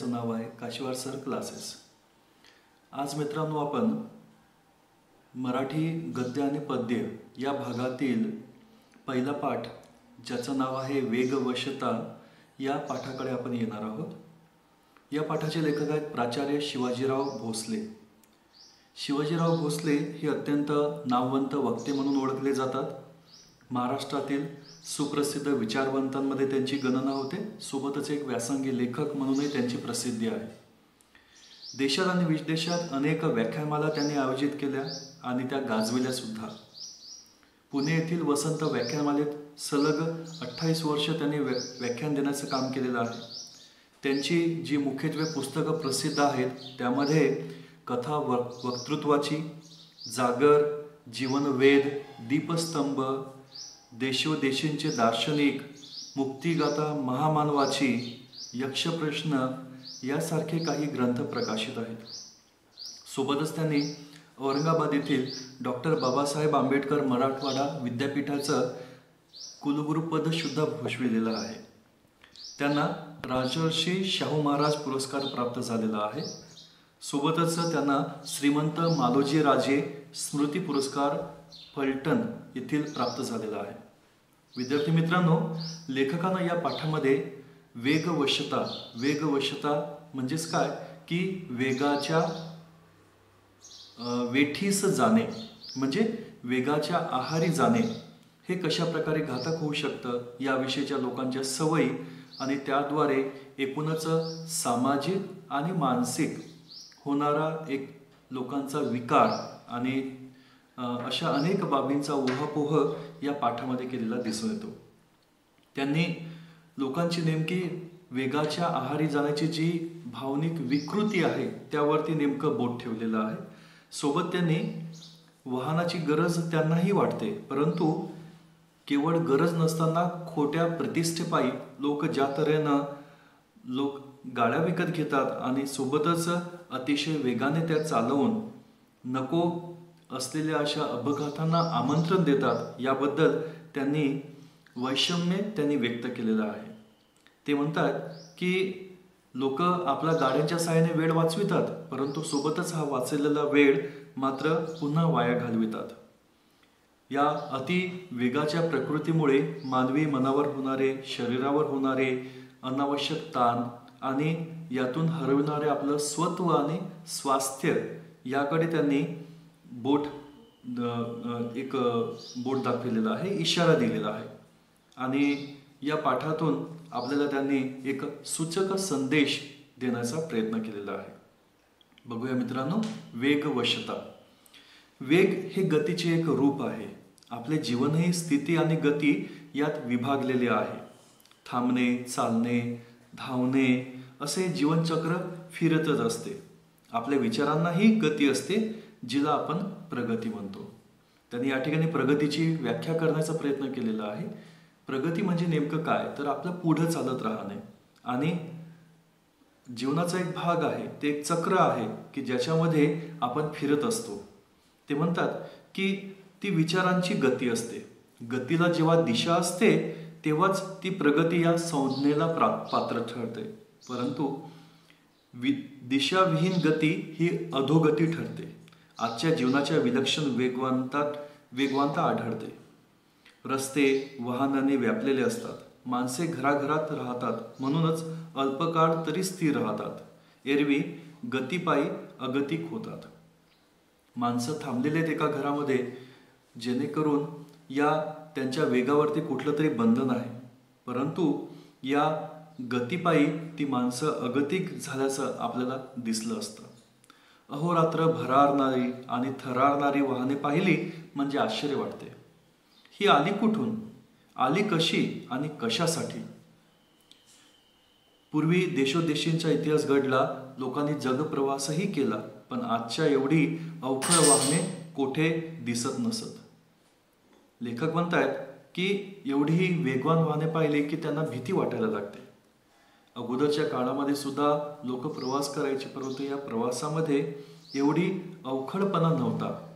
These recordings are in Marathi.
ज्याचं नाव आहे काशिवार सर क्लासेस आज मित्रांनो आपण मराठी गद्य आणि पद्य या भागातील पहिला पाठ ज्याचं नाव आहे वेगवशता या पाठाकडे आपण येणार आहोत. या पाठाचे लेखक आहेत प्राचार्य शिवाजीराव भोसले. शिवाजीराव भोसले हे अत्यंत नामवंत वक्ते म्हणून ओळखले जातात. महाराष्ट्रातील सुप्रसिद्ध विचारवंतांमध्ये त्यांची गणना होते. सोबतच एक व्यासंगी लेखक म्हणूनही त्यांची प्रसिद्धी आहे. देशात आणि विदेशात अनेक व्याख्यानमाला त्यांनी आयोजित केल्या आणि त्या गाजविल्या सुद्धा. पुणे येथील वसंत व्याख्यानमालेत सलग अठ्ठावीस वर्ष त्यांनी व्याख्यान देण्याचं काम केलेलं आहे. त्यांची जी मुख्यत्वे पुस्तकं प्रसिद्ध आहेत त्यामध्ये कथा व वक्तृत्वाची जागर जीवनवेद दीपस्तंभ देशोदेशींचे दार्शनिक मुक्तिगाथा महामानवाची यक्षप्रश्न यासारखे काही ग्रंथ प्रकाशित आहेत. सोबतच त्यांनी औरंगाबाद येथील डॉक्टर बाबासाहेब आंबेडकर मराठवाडा विद्यापीठाचं कुलगुरुपद सुद्धा भूषविलेलं आहे. त्यांना राजर्षी शाहू महाराज पुरस्कार प्राप्त झालेला आहे. सोबतच त्यांना श्रीमंत मालोजी राजे स्मृती पुरस्कार फलटण येथील प्राप्त झालेला आहे. विद्यार्थी मित्रांनो लेखकानं या पाठामध्ये वेगवशता वेगवशता म्हणजेच काय? की वेगाच्या वेठीस जाणे म्हणजे वेगाच्या आहारी जाणे हे कशा प्रकारे घातक होऊ शकतं याविषयीच्या लोकांच्या सवयी आणि त्याद्वारे एकूणच सामाजिक आणि मानसिक होणारा एक लोकांचा विकार आणि अशा अनेक बाबींचा उहापोह या पाठामध्ये केलेला दिसून येतो. त्यांनी लोकांची नेमकी वेगाच्या आहारी जाण्याची जी भावनिक विकृती आहे त्यावरती नेमकं बोट ठेवलेलं आहे. सोबत त्यांनी वाहनाची गरज त्यांनाही वाटते परंतु केवळ गरज नसताना खोट्या प्रतिष्ठेपायी लोक ज्या तऱ्हेनं लोक गाड्या विकत घेतात आणि सोबतच अतिशय वेगाने त्या चालवून नको असलेल्या अशा अपघातांना आमंत्रण देतात याबद्दल त्यांनी वैषम्य त्यांनी व्यक्त केलेलं आहे. ते म्हणतात की लोक आपल्या गाड्यांच्या साहाय्याने वेळ वाचवितात परंतु सोबतच हा वाचलेला वेळ मात्र पुन्हा वाया घालवितात. या अति वेगाच्या प्रकृतीमुळे मानवी मनावर होणारे शरीरावर होणारे अनावश्यक ताण आणि यातून हरविणारे आपलं स्वत्व आणि स्वास्थ्य याकडे त्यांनी बोट एक बोट दाखवलेला आहे इशारा दिलेला आहे. आणि या पाठातून आपल्याला त्यांनी एक सूचक संदेश देण्याचा प्रयत्न केलेला आहे. बघूया मित्रांनो वेगवशता. वेग हे गतीचे एक रूप आहे. आपले जीवनही स्थिती आणि गती यात विभागलेले आहे. थांबणे चालणे धावणे असे जीवनचक्र फिरतच असते. आपल्या विचारांनाही गती असते जिला आपण प्रगती म्हणतो. त्यांनी या ठिकाणी प्रगतीची व्याख्या करण्याचा प्रयत्न केलेला आहे. प्रगती म्हणजे नेमकं काय? तर आपलं पुढं चालत राहणे. आणि जीवनाचा एक भाग आहे ते एक चक्र आहे की ज्याच्यामध्ये आपण फिरत असतो. ते म्हणतात की ती विचारांची गती असते. गतीला जेव्हा दिशा असते तेव्हाच ती प्रगती या संज्ञेला पात्र ठरते. परंतु वि दिशाविहीन गती ही अधोगती ठरते. आजच्या जीवनाच्या विलक्षण वेगवांतात वेगवानता आढळते. रस्ते वाहनाने व्यापलेले असतात. माणसे घराघरात राहतात. म्हणूनच अल्पकाळ तरी स्थिर राहतात. एरवी गतीपायी अगतिक होतात. माणसं थांबलेले आहेत एका घरामध्ये. जेणेकरून या त्यांच्या वेगावरती कुठलं तरी बंधन आहे. परंतु या गतीपायी ती माणसं अगतिक झाल्याचं आपल्याला दिसलं असतं. अहोरात्र भरारणारी आणि थरारणारी वाहने पाहिली म्हणजे आश्चर्य वाटते. ही आली कुठून? आली कशी आणि कशासाठी? पूर्वी देशोदेशींचा इतिहास घडला लोकांनी जगप्रवासही केला पण आजच्या एवढी अवखळ वाहने कोठे दिसत नसत. लेखक म्हणतायत की एवढी वेगवान वाहने पाहिली की त्यांना भीती वाटायला लागते. अगोदरच्या काळामध्ये सुद्धा लोक प्रवास करायचे परंतु या प्रवासामध्ये एवढी अवखडपणा नव्हता.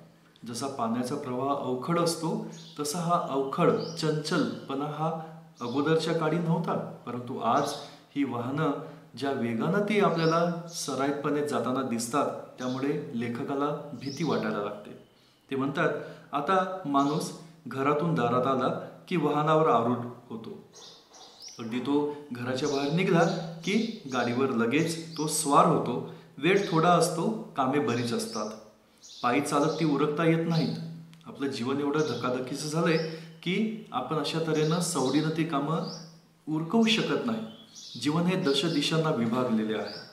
जसा पाण्याचा प्रवाह अवखड असतो तसा हा अवखड चंचलपणा हा अगोदरच्या काळी नव्हता. परंतु आज ही वाहनं ज्या वेगानं ती आपल्याला सराईतपणे जाताना दिसतात त्यामुळे लेखकाला भीती वाटायला लागते. ते म्हणतात आता माणूस घरातून दारात आला की वाहनावर आरूढ होतो. अगदी तो घराच्या बाहेर निघाला की गाडीवर लगेच तो स्वार होतो. वेळ थोडा असतो कामे बरीच असतात. पायी चालत ती उरकता येत नाहीत. आपलं जीवन एवढं धकाधकीचं झालंय की आपण अशा तऱ्हेनं सवडीनं ती कामं उरकवू शकत नाही. जीवन हे दश दिशांना विभागलेले आहे.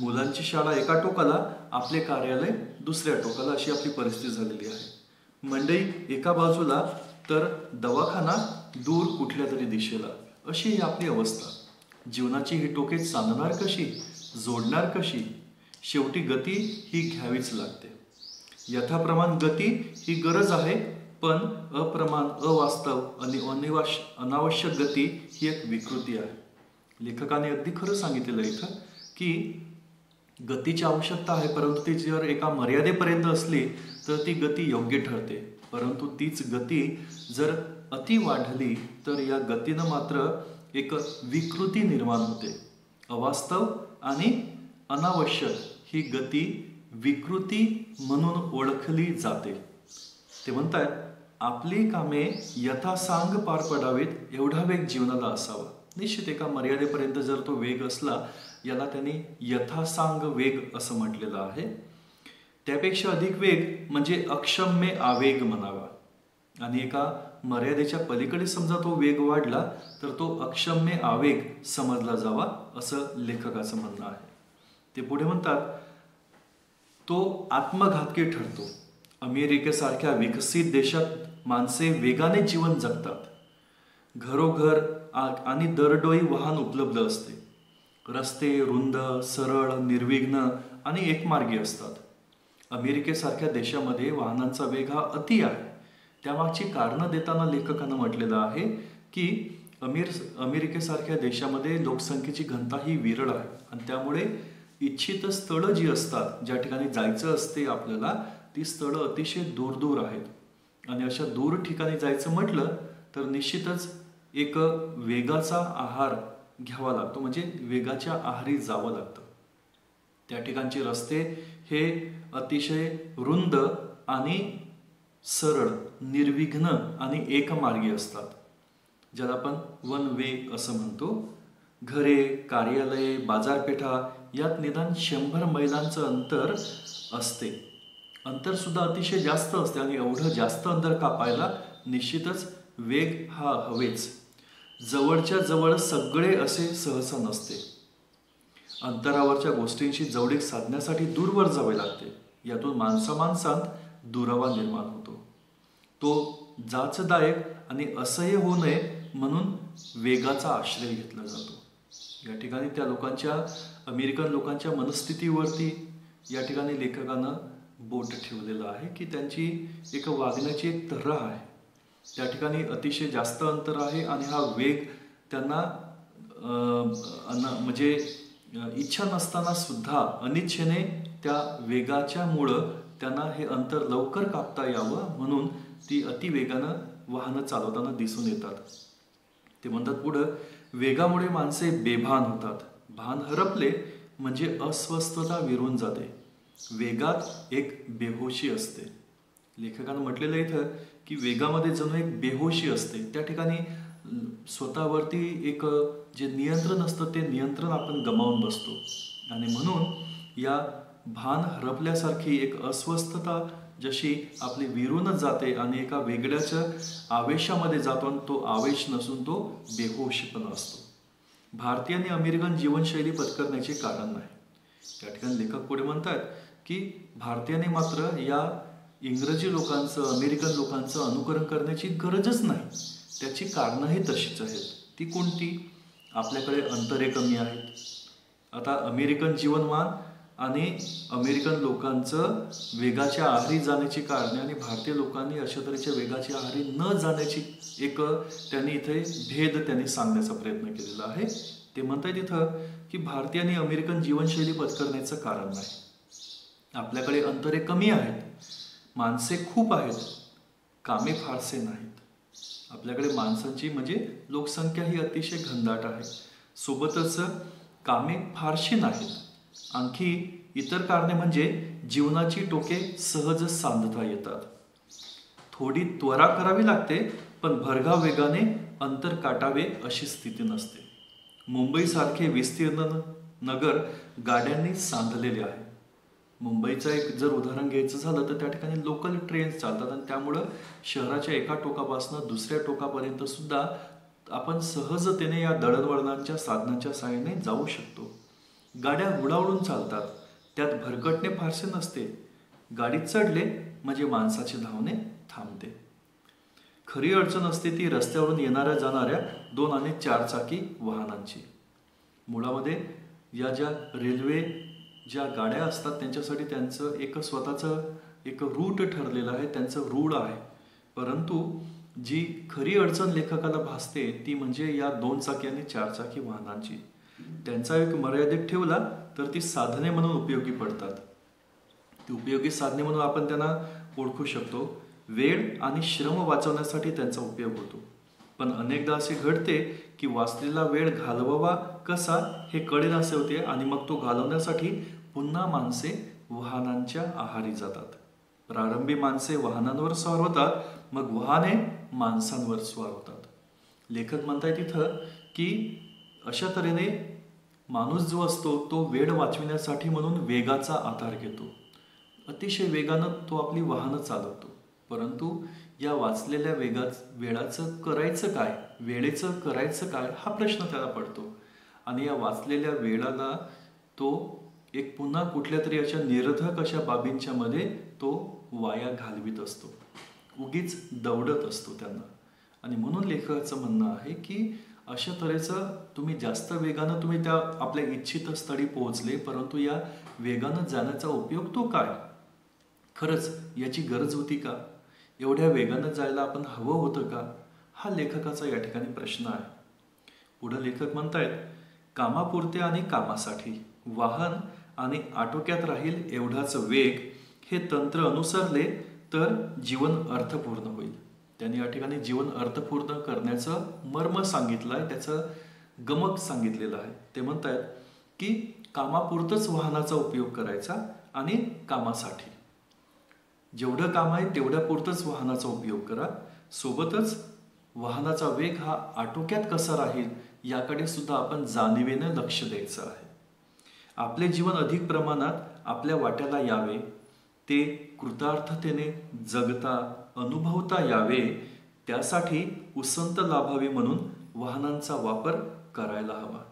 मुलांची शाळा एका टोकाला आपले कार्यालय दुसऱ्या टोकाला अशी आपली परिस्थिती झालेली आहे. मंडई एका बाजूला तर दवाखाना दूर कुठल्या तरी दिशेला. अशी ही आपली अवस्था. जीवनाची ही टोके चालणार कशी? जोडणार कशी? शेवटी गती ही घ्यावीच लागते. यथाप्रमाण गती ही गरज आहे पण अप्रमाण अवास्तव आणि अनिवाश अनावश्यक गती ही एक विकृती आहे. लेखकाने अगदी खरं सांगितलेलं इथं की गतीची आवश्यकता आहे परंतु ती जर एका मर्यादेपर्यंत असली तर ती गती योग्य ठरते. परंतु तीच गती जर अति वाढली तर या गतीनं मात्र एक विकृती निर्माण होते. अवास्तव आणि अनावश्यक ही गती विकृती म्हणून ओळखली जाते. ते म्हणतात आपली कामे यथासांग पार पडावीत एवढा वेग जीवनाला असावा. निश्चित एका मर्यादेपर्यंत जर तो वेग असला याला त्यांनी यथासांग वेग असं म्हटलेलं आहे. त्यापेक्षा अधिक वेग म्हणजे अक्षम्य आवेग म्हणावा. आणि एका मर्यादेच्या पलीकडे समजा तो वेग वाढला तर तो अक्षम्य आवेग समजला जावा असं लेखकाचं म्हणणं आहे. ते पुढे म्हणतात तो आत्मघातकी ठरतो. अमेरिकेसारख्या विकसित देशात माणसे वेगाने जीवन जगतात. घरोघर आणि दरडोई वाहन उपलब्ध असते. रस्ते रुंद सरळ निर्विघ्न आणि एकमार्गी असतात. अमेरिकेसारख्या देशामध्ये वाहनांचा वेग हा अति आहे. त्यामागची कारणं देताना लेखकानं म्हटलेलं आहे की अमेर अमेरिकेसारख्या देशामध्ये लोकसंख्येची घनता ही विरळ आहे आणि त्यामुळे इच्छित स्थळं जी असतात ज्या ठिकाणी जायचं असते आपल्याला ती स्थळं अतिशय दूर दूर आहेत. आणि अशा दूर ठिकाणी जायचं म्हटलं तर निश्चितच एक वेगाचा आहार घ्यावा लागतो म्हणजे वेगाच्या आहारी जावं लागतं. त्या ठिकाणचे रस्ते हे अतिशय रुंद आणि सरळ निर्विघ्न आणि एकमार्गी असतात. ज्याला आपण वन वे असं म्हणतो. घरे कार्यालये बाजारपेठा यात निदान शंभर मैलांचं अंतर असते. अंतर सुद्धा अतिशय जास्त असते आणि एवढं जास्त अंतर कापायला निश्चितच वेग हा हवेच. जवळच्या जवळ सगळे असे सहसा नसते. अंतरावरच्या गोष्टींशी जवळीक साधण्यासाठी दूरवर जावे लागते. यातून माणसा माणसांत दुरावा निर्माण होतो. तो जाचदायक आणि असह्य होऊ नये म्हणून वेगाचा आश्रय घेतला जातो. या ठिकाणी त्या लोकांच्या अमेरिकन लोकांच्या मनस्थितीवरती या ठिकाणी लेखकानं बोट ठेवलेलं आहे की त्यांची एक वागण्याची एक तर्रा आहे. त्या ठिकाणी अतिशय जास्त अंतर आहे आणि हा वेग त्यांना म्हणजे इच्छा नसताना सुद्धा अनिच्छेने त्या वेगाच्या मुळं त्यांना हे अंतर लवकर कापता यावं म्हणून ती अतिवेगानं वाहनं चालवताना दिसून येतात. ते म्हणतात पुढं वेगामुळे माणसे बेभान होतात. भान हरपले म्हणजे अस्वस्थता विरून जाते. वेगात एक बेहोशी असते. लेखकानं म्हटलेलं इथं की वेगामध्ये जणू एक बेहोशी असते. त्या ठिकाणी स्वतःवरती एक जे नियंत्रण असतं ते नियंत्रण आपण गमावून बसतो. आणि म्हणून या भान हरपल्यासारखी एक अस्वस्थता जशी आपली विरूनच जाते आणि एका वेगळ्याच्या आवेशामध्ये जातो आणि तो आवेश नसून तो बेहोशपणा असतो. भारतीय आणि अमेरिकन जीवनशैली पत्करण्याचे कारण नाही. त्या ठिकाणी लेखक पुढे म्हणतात की भारतीयाने मात्र या इंग्रजी लोकांचं अमेरिकन लोकांचं अनुकरण करण्याची गरजच नाही. त्याची कारणंही तशीच आहेत. ती कोणती? आपल्याकडे अंतरे कमी आहेत. आता अमेरिकन जीवनमान आणि अमेरिकन लोकांचं वेगाच्या आहारी जाण्याची कारणे आणि भारतीय लोकांनी अशा तऱ्हेच्या वेगाच्या आहारी न जाण्याची एक त्यांनी इथे भेद त्यांनी सांगण्याचा प्रयत्न केलेला आहे. ते म्हणतात इथं की भारतीय आणि अमेरिकन जीवनशैली पत्करण्याचं कारण नाही. आपल्याकडे अंतरे कमी आहेत. माणसे खूप आहेत. कामे फारसे नाहीत. आपल्याकडे माणसांची म्हणजे लोकसंख्या ही अतिशय घनदाट आहे. सोबतच कामे फारशी नाहीत. आणखी इतर कारणे म्हणजे जीवनाची टोके सहज सांधता येतात. थोडी त्वरा करावी लागते पण भरघाव वेगाने अंतर काटावे अशी स्थिती नसते. मुंबईसारखे विस्तीर्ण नगर गाड्यांनी सांधलेले आहे. मुंबईचं एक जर उदाहरण घ्यायचं झालं तर त्या ठिकाणी लोकल ट्रेन्स चालतात आणि त्यामुळं शहराच्या एका टोकापासून दुसऱ्या टोकापर्यंत सुद्धा आपण सहजतेने या दळणवळणाच्या साधनाच्या सहाय्याने जाऊ शकतो. गाड्या उडावडून चालतात. त्यात भरकटणे फारसे नसते. गाडीत चढले म्हणजे माणसाचे धावणे थांबते. खरी अडचण असते ती रस्त्यावरून येणाऱ्या जाणाऱ्या दोन आणि चार चाकी वाहनांची. मुळामध्ये या ज्या रेल्वे ज्या गाड्या असतात त्यांच्यासाठी त्यांचं एक स्वतःचं एक रूट ठरलेलं आहे त्यांचं रूढ आहे. परंतु जी खरी अडचण लेखकाला भासते ती म्हणजे या दोन चाकी आणि चार चाकी वाहनांची. त्यांचा एक मर्यादित ठेवला तर ती साधने म्हणून उपयोगी पडतात. ती उपयोगी साधने म्हणून आपण त्यांना ओळखू शकतो. वेळ आणि श्रम वाचवण्यासाठी त्यांचा उपयोग होतो. पण अनेकदा असे घडते की वाचलेला वेळ घालवावा कसा हे कळेल असे होते आणि मग तो घालवण्यासाठी पुन्हा माणसे वाहनांच्या आहारी जातात. प्रारंभी माणसे वाहनांवर स्वार होतात मग वाहने माणसांवर स्वार होतात. लेखक म्हणताय तिथं की अशा तऱ्हेने माणूस जो असतो तो वेळ वाचविण्यासाठी म्हणून वेगाचा आधार घेतो. अतिशय वेगानं तो आपली वाहनं चालवतो. परंतु या वाचलेल्या वेगाच वेळाचं करायचं काय वेळेचं करायचं काय हा प्रश्न त्याला पडतो. आणि या वाचलेल्या वेळाला तो एक पुन्हा कुठल्या तरी अशा निरर्थक अशा बाबींच्या मध्ये तो वाया घालवित असतो. उगीच दौडत असतो त्यांना. आणि म्हणून लेखकाचं म्हणणं आहे की अशा तऱ्हेचं तुम्ही जास्त वेगानं तुम्ही त्या आपल्या इच्छित स्थळी पोहोचले परंतु या वेगानं जाण्याचा उपयोग तो काय? खरंच याची गरज होती का? एवढ्या वेगानं जायला आपण हवं होतं का? हा लेखकाचा या ठिकाणी प्रश्न आहे. पुढं लेखक म्हणतायत कामापुरते आणि कामासाठी. वाहन आणि आटोक्यात राहील एवढाच वेग हे तंत्र अनुसरले तर जीवन अर्थपूर्ण होईल. त्यांनी या ठिकाणी जीवन अर्थपूर्ण करण्याचं मर्म सांगितलं आहे त्याचं गमक सांगितलेलं आहे. ते म्हणतायत की कामापुरतच वाहनाचा उपयोग करायचा आणि कामासाठी. जेवढं काम आहे तेवढ्यापुरतंच वाहनाचा उपयोग करा. सोबतच वाहनाचा वेग हा आटोक्यात कसा राहील याकडे सुद्धा आपण जाणीवेनं लक्ष द्यायचं आहे. आपले जीवन अधिक प्रमाणात आपल्या वाट्याला यावे. ते कृतार्थतेने जगता अनुभवता यावे. त्यासाठी उसंत लाभावी म्हणून वाहनांचा वापर करायला हवा.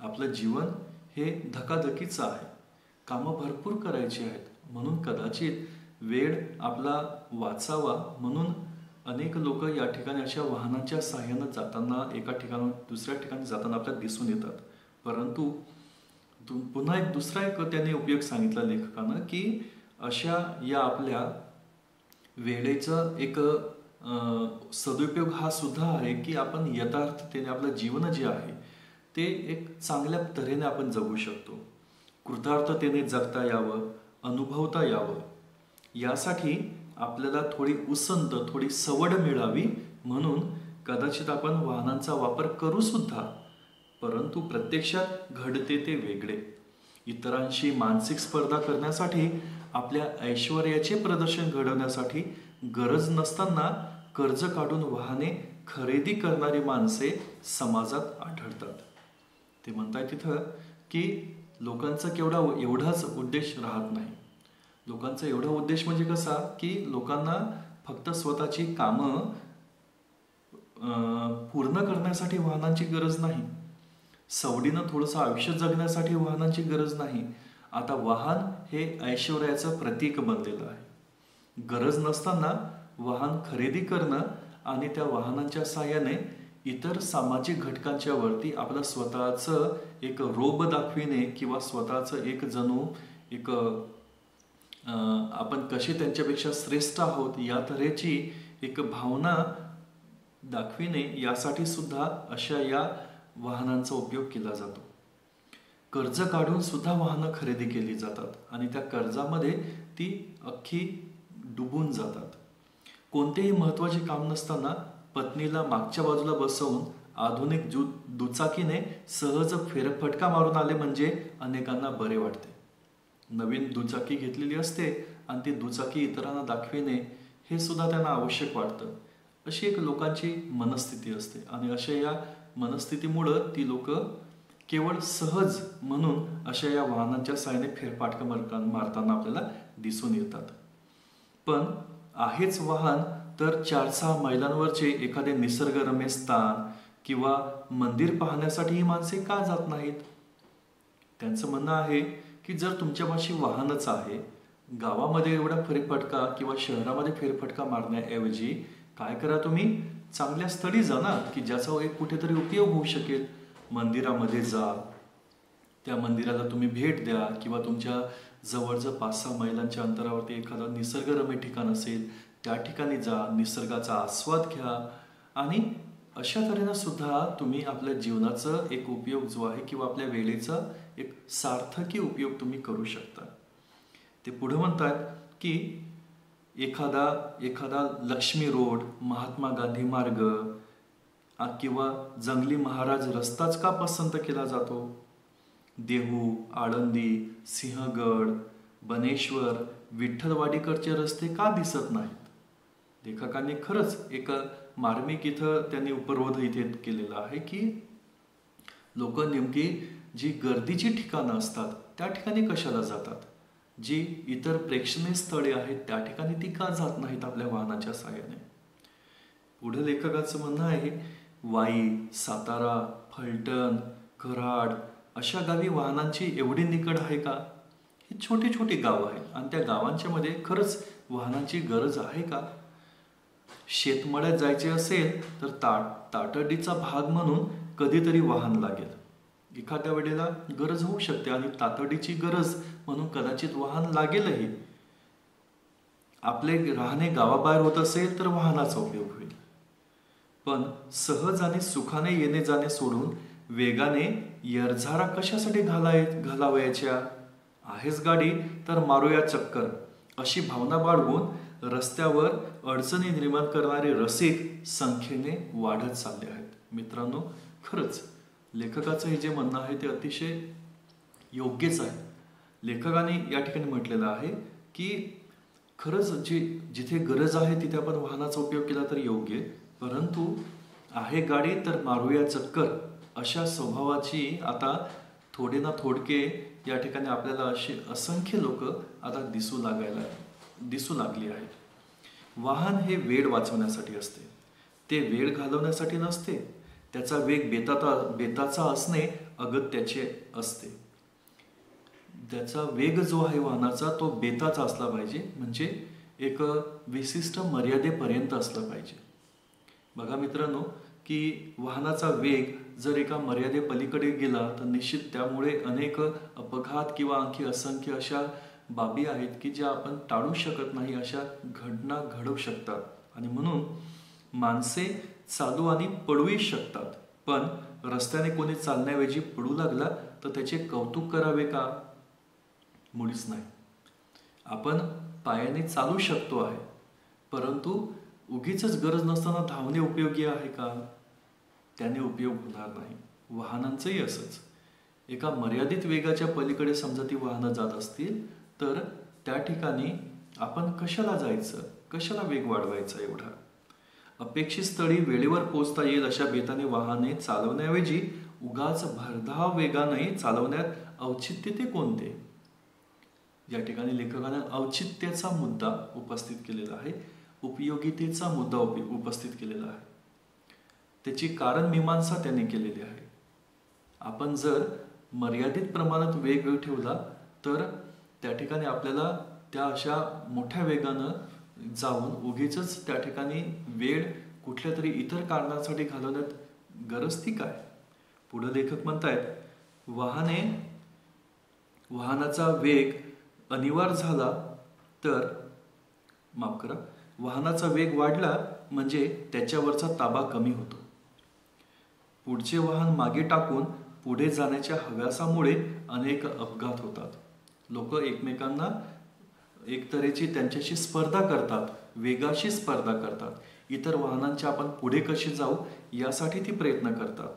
आपलं जीवन हे धकाधकीचं आहे. कामं भरपूर करायची आहेत म्हणून कदाचित वेळ आपला वाचावा म्हणून अनेक लोक या ठिकाणी अशा वाहनांच्या सहाय्यानं जाताना एका ठिकाणी दुसऱ्या ठिकाणी जाताना आपल्याला दिसून येतात. परंतु पुन्हा एक दुसरा एक त्याने उपयोग सांगितला लेखकानं की अशा या आपल्या वेळेचा एक सदुपयोग हा सुद्धा आहे की आपण यथार्थतेने आपलं जीवन जे आहे ते एक चांगल्या तऱ्हेने आपण जगू शकतो. कृतार्थतेने जगता यावं अनुभवता यावं. यासाठी आपल्याला थोडी उसंत थोडी सवड मिळावी म्हणून कदाचित आपण वाहनांचा वापर करू सुद्धा परंतु प्रत्यक्षात घडते ते वेगळे. इतरांशी मानसिक स्पर्धा करण्यासाठी आपल्या ऐश्वर्याचे प्रदर्शन घडवण्यासाठी गरज नसताना कर्ज काढून वाहने खरेदी करणारी माणसे समाजात आढळतात. ते म्हणताय तिथं की लोकांचा केवढा एवढाच उद्देश राहत नाही. लोकांचा एवढा उद्देश म्हणजे कसा की लोकांना फक्त स्वतःची कामं पूर्ण करण्यासाठी वाहनांची गरज नाही. सवडीनं थोडंसं आयुष्य जगण्यासाठी वाहनांची गरज नाही. आता वाहन हे ऐश्वर्याचं प्रतीक बनलेलं आहे. गरज नसताना वाहन खरेदी करणं आणि त्या वाहनांच्या साह्याने इतर सामाजिक घटकांच्या वरती आपलं स्वतःचं एक रोब दाखविणे किंवा स्वतःचं एक जणू एक आपण कसे त्यांच्यापेक्षा श्रेष्ठ आहोत या तऱ्हेची एक भावना दाखविणे यासाठी सुद्धा अशा या वाहनांचा उपयोग केला जातो. कर्ज काढून सुद्धा वाहनं खरेदी केली जातात आणि त्या कर्जामध्ये ती अख्खी डुबून जातात. कोणतेही महत्त्वाचे काम नसताना पत्नीला मागच्या बाजूला बसवून आधुनिक जु दुचाकीने सहज फेरफटका मारून आले म्हणजे अनेकांना बरे वाटते. नवीन दुचाकी घेतलेली असते आणि ती दुचाकी इतरांना दाखविणे हे सुद्धा त्यांना आवश्यक वाटतं. अशी एक लोकांची मनस्थिती असते आणि अशा या मनस्थितीमुळं ती लोक केवळ सहज म्हणून अशा या वाहनांच्या साहाय्याने फेरफाटका मारताना आपल्याला दिसून येतात. पण आहेच वाहन तर चार सहा मैलांवरचे एखादे निसर्गरम्य स्थान किंवा मंदिर पाहण्यासाठी ही माणसे का जात नाहीत? त्यांचं म्हणणं आहे की जर तुमच्यापाशी वाहनच आहे गावामध्ये एवढा फेरफटका किंवा शहरामध्ये फेरफटका मारण्याऐवजी काय करा तुम्ही? चांगल्या स्थळी जा ना की ज्याचा एक कुठेतरी उपयोग होऊ शकेल. मंदिरामध्ये जा. त्या मंदिराला तुम्ही भेट द्या किंवा तुमच्या जवळचं पाच सहा मैलांच्या अंतरावरती एखादं निसर्गरम्य ठिकाण असेल त्या ठिकाणी जा. निसर्गाचा आस्वाद घ्या. आणि अशा तऱ्हेनं सुद्धा तुम्ही आपल्या जीवनाचा एक उपयोग जो आहे किंवा आपल्या वेळेचा एक सार्थकी उपयोग तुम्ही करू शकता. ते पुढं म्हणतात की एखादा एखादा लक्ष्मी रोड महात्मा गांधी मार्ग किंवा जंगली महाराज रस्ताच का पसंत केला जातो? देहू आळंदी सिंहगड बनेश्वर विठ्ठलवाडीकडचे रस्ते का दिसत नाहीत? लेखकांनी खरंच एक मार्मिक इथं त्यांनी उपरोध इथे केलेला आहे की लोक नेमकी जी गर्दीची ठिकाणं असतात त्या ठिकाणी कशाला जातात? जी इतर प्रेक्षणीय स्थळे आहेत त्या ठिकाणी ती का जात नाहीत आपल्या वाहनाच्या साहाय्याने पुढे लेखकाचं म्हणणं आहे वाई सातारा फलटण कराड अशा गावी वाहनांची एवढी निकड आहे का? ही छोटी छोटी गावं आहेत आणि त्या गावांच्या मध्ये खरंच वाहनांची गरज आहे का? शेतमळ्यात जायचे असेल तर ताट ताटडीचा भाग म्हणून कधीतरी वाहन लागेल. एखाद्या वेळेला गरज होऊ शकते आणि तातडीची गरज म्हणून कदाचित वाहन लागेलही. आपले राहणे गावाबाहेर होत असेल तर वाहनाचा उपयोग होईल. पण सहज आणि सुखाने येणे जाणे सोडून वेगाने यरझारा कशासाठी घालाय घालावयाच्या? आहेच गाडी तर मारूया चक्कर अशी भावना बाळगून रस्त्यावर अडचणी निर्माण करणारे रसिक संख्येने वाढत चालले आहेत. मित्रांनो खरंच लेखकाचं हे जे म्हणणं आहे ते अतिशय योग्यच आहे. लेखकाने या ठिकाणी म्हटलेलं आहे की खरंच जी जिथे गरज आहे तिथे आपण वाहनाचा उपयोग केला तर योग्य परंतु आहे गाडी तर मारूया चक्कर अशा स्वभावाची आता थोडे ना थोडके या ठिकाणी आपल्याला असे असंख्य लोक आता दिसू लागायला दिसू लागली आहेत. वाहन हे वेळ वाचवण्यासाठी असते. ते वेळ घालवण्यासाठी नसते. त्याचा वेग बेताचा बेताचा असणे अगत्याचे असते. त्याचा वेग जो आहे वाहनाचा तो बेताचा असला पाहिजे. म्हणजे एक विशिष्ट मर्यादेपर्यंत असला पाहिजे. बघा मित्रांनो की वाहनाचा वेग जर एका मर्यादेपलीकडे गेला तर निश्चित त्यामुळे अनेक अपघात किंवा आणखी असंख्य अशा बाबी आहेत की ज्या आपण टाळू शकत नाही अशा घटना घडवू शकतात. आणि म्हणून माणसे चालू आणि पडूही शकतात. पण रस्त्याने कोणी चालण्याऐवजी पडू लागला तर त्याचे कौतुक करावे का? मुळीच नाही. आपण पायाने चालू शकतो आहे. परंतु उगीच गरज नसताना धावणे उपयोगी आहे का? त्याने उपयोग होणार नाही. वाहनांचंही असंच. एका मर्यादित वेगाच्या पलीकडे समजा ती वाहनं जात असतील तर त्या ठिकाणी आपण कशाला जायचं? कशाला वेग वाढवायचा एवढा? अपेक्षित स्थळी वेळेवर पोहोचता येईल अशा बेताने वाहने चालवण्याऐवजी उगाच भरधाव वेगाने चालवण्यात औचित्य ते कोणते? या ठिकाणी लेखकाने औचित्याचा मुद्दा उपस्थित केलेला आहे. उपयोगितेचा मुद्दा उपस्थित केलेला आहे. त्याची कारण मीमांसा त्यांनी केलेली आहे. आपण जर मर्यादित प्रमाणात वेग ठेवला तर त्या ठिकाणी आपल्याला त्या अशा मोठ्या वेगानं जाऊन उगीच त्या ठिकाणी वेळ कुठल्या तरी इतर कारणासाठी घालवण्यात गरज ती काय? पुढे लेखक म्हणतायत वाहने वाहनाचा वेग अनिवार्य झाला तर माफ करा वाहनाचा वेग वाढला म्हणजे त्याच्यावरचा ताबा कमी होतो. पुढचे वाहन मागे टाकून पुढे जाण्याच्या हव्यासामुळे अनेक अपघात होतात. लोक एकमेकांना एक तऱ्हेची त्यांच्याशी स्पर्धा करतात वेगाशी स्पर्धा करतात. इतर वाहनांच्या आपण पुढे कशी जाऊ यासाठी ती प्रयत्न करतात.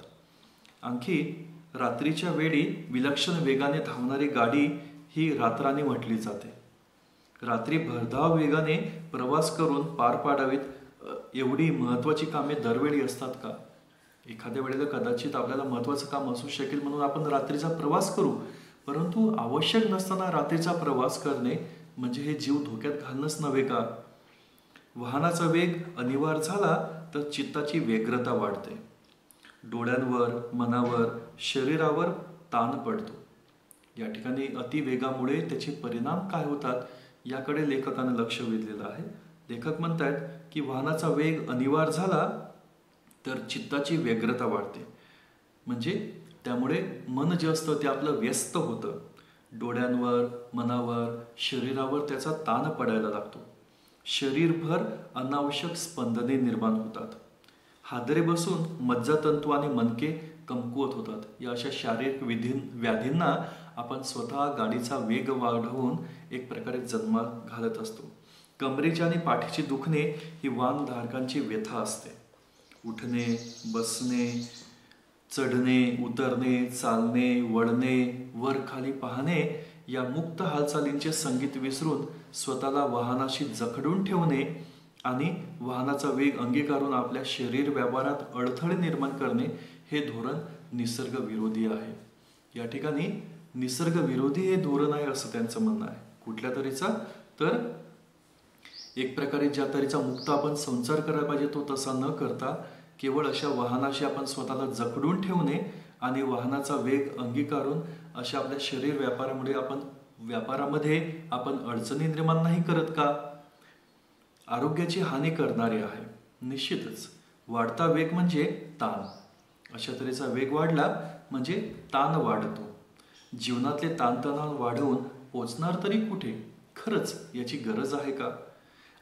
आणखी रात्रीच्या वेळी विलक्षण वेगाने धावणारी गाडी ही रात्राने म्हटली जाते. रात्री भरधाव वेगाने प्रवास करून पार पाडावीत एवढी महत्त्वाची कामे दरवेळी असतात का? एखाद्या वेळेला कदाचित आपल्याला महत्त्वाचं काम असू शकेल म्हणून आपण रात्रीचा प्रवास करू. परंतु आवश्यक नसताना रात्रीचा प्रवास करणे म्हणजे हे जीव धोक्यात घालणंच नव्हे का? वाहनाचा वेग अनिवार्य झाला तर चित्ताची व्यग्रता वाढते. डोळ्यांवर मनावर शरीरावर ताण पडतो. या ठिकाणी अतिवेगामुळे त्याचे परिणाम काय होतात याकडे लेखकानं लक्ष वेधलेलं आहे. लेखक म्हणतात की वाहनाचा वेग अनिवार्य झाला तर चित्ताची व्यग्रता वाढते. म्हणजे त्यामुळे मन जे असतं ते आपलं व्यस्त होतं. डोळ्यांवर मनावर शरीरावर त्याचा ताण पडायला लागतो. शरीरभर अनावश्यक स्पंदने निर्माण होतात. हादरे बसून मज्जातंतू आणि मनके कमकुवत होतात. या अशा शारीरिक विधी व्याधींना आपण स्वतः गाडीचा वेग वाढवून एक प्रकारे जन्मा घालत असतो. कमरेची आणि पाठीची दुखणे ही वाहनधारकांची व्यथा असते. उठणे बसणे चढणे उतरणे चालणे वळणे वर खाली पाहणे या मुक्त हालचालींचे संगीत विसरून स्वतःला वाहनाशी जखडून ठेवणे आणि वाहनाचा वेग अंगीकारून आपल्या शरीर व्यवहारात अडथळे निर्माण करणे हे धोरण निसर्गविरोधी आहे. या ठिकाणी निसर्गविरोधी हे धोरण आहे असं त्यांचं म्हणणं आहे. कुठल्या तऱ्हेचा तर एक प्रकारे ज्या तऱ्हेचा मुक्त आपण संसार करायला पाहिजे तो तसा न करता केवळ अशा वाहनाशी आपण स्वतःला जखडून ठेवणे आणि वाहनाचा वेग अंगीकारून अशा आपल्या शरीर व्यापारामुळे आपण व्यापारामध्ये आपण अडचणी निर्माण नाही करत का? आरोग्याची हानी करणारी आहे. निश्चितच. वाढता वेग म्हणजे ताण. अशा तऱ्हेचा वेग वाढला म्हणजे ताण वाढतो. जीवनातले ताणतणाव वाढवून पोचणार तरी कुठे? खरंच याची गरज आहे का?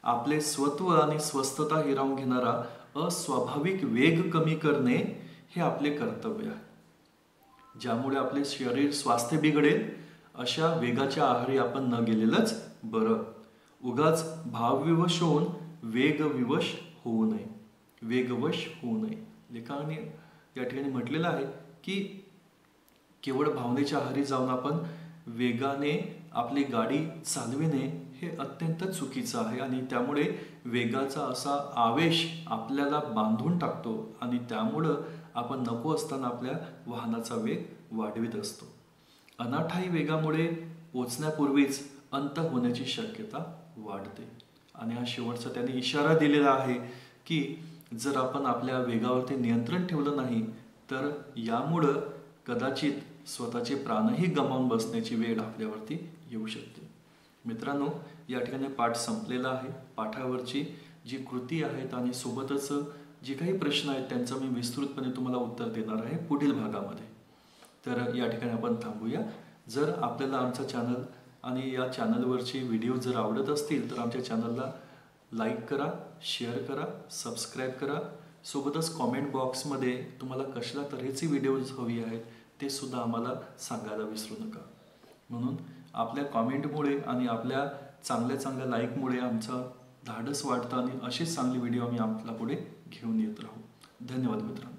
आपले स्वत्व आणि स्वस्थता हिरावून घेणारा अस्वाभाविक वेग कमी करणे हे आपले कर्तव्य आहे. ज्यामुळे आपले शरीर स्वास्थ्य बिघडेल अशा वेगाच्या आहारी आपण न गेलेलंच बरं. उगाच भावविवश होऊन वेगविवश होऊ नये. वेगवश होऊ नये. लेखकाने या ठिकाणी म्हटलेलं आहे की केवळ भावनेच्या आहारी जाऊन आपण वेगाने आपली गाडी चालविणे हे अत्यंत चुकीचं आहे आणि त्यामुळे वेगाचा असा आवेश आपल्याला बांधून टाकतो आणि त्यामुळं आपण नको असताना आपल्या वाहनाचा वेग वाढवित असतो. अनाठाई वेगामुळे पोचण्यापूर्वीच अंत होण्याची शक्यता वाढते. आणि हा शेवटचा त्याने इशारा दिलेला आहे की जर आपण आपल्या वेगावरती नियंत्रण ठेवलं नाही तर यामुळं कदाचित स्वतःचे प्राणही गमावून बसण्याची वेळ आपल्यावरती येऊ शकते. मित्रांनो या ठिकाणी पाठ संपलेला आहे. पाठावरची जी कृती आहेत आणि सोबतच जे काही प्रश्न आहेत त्यांचं मी विस्तृतपणे तुम्हाला उत्तर देणार आहे पुढील भागामध्ये. तर या ठिकाणी आपण थांबूया. जर आपल्याला आमचा चॅनल आणि या चॅनलवरचे व्हिडिओ जर आवडत असतील तर आमच्या चॅनलला लाईक करा शेअर करा सबस्क्राईब करा. सोबतच कॉमेंट बॉक्समध्ये तुम्हाला कसल्या तऱ्हेचे व्हिडिओज हवी आहेत ते सुद्धा आम्हाला सांगायला विसरू नका. म्हणून आपल्या कॉमेंटमुळे आणि आपल्या चांगल्या चांगल्या लाईकमुळे आमचं धाडस वाढतं आणि असेच चांगले व्हिडिओ आम्ही आपल्या पुढे घेऊन येत राहू. धन्यवाद मित्रांनो.